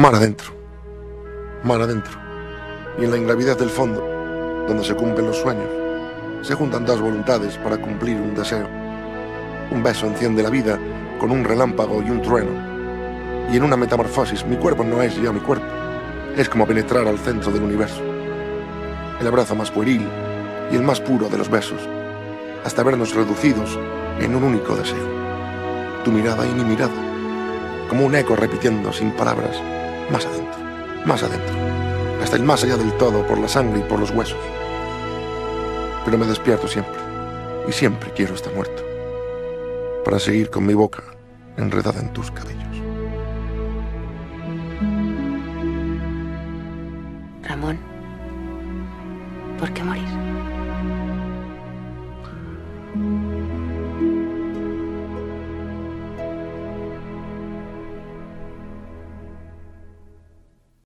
Mar adentro. Mar adentro. Y en la ingravidez del fondo, donde se cumplen los sueños, se juntan dos voluntades para cumplir un deseo. Un beso enciende la vida con un relámpago y un trueno. Y en una metamorfosis mi cuerpo no es ya mi cuerpo. Es como penetrar al centro del universo. El abrazo más pueril y el más puro de los besos, hasta vernos reducidos en un único deseo. Tu mirada y mi mirada, como un eco repitiendo sin palabras, más adentro, más adentro, hasta el más allá del todo por la sangre y por los huesos. Pero me despierto siempre, y siempre quiero estar muerto, para seguir con mi boca enredada en tus cabellos. Ramón, ¿por qué morir?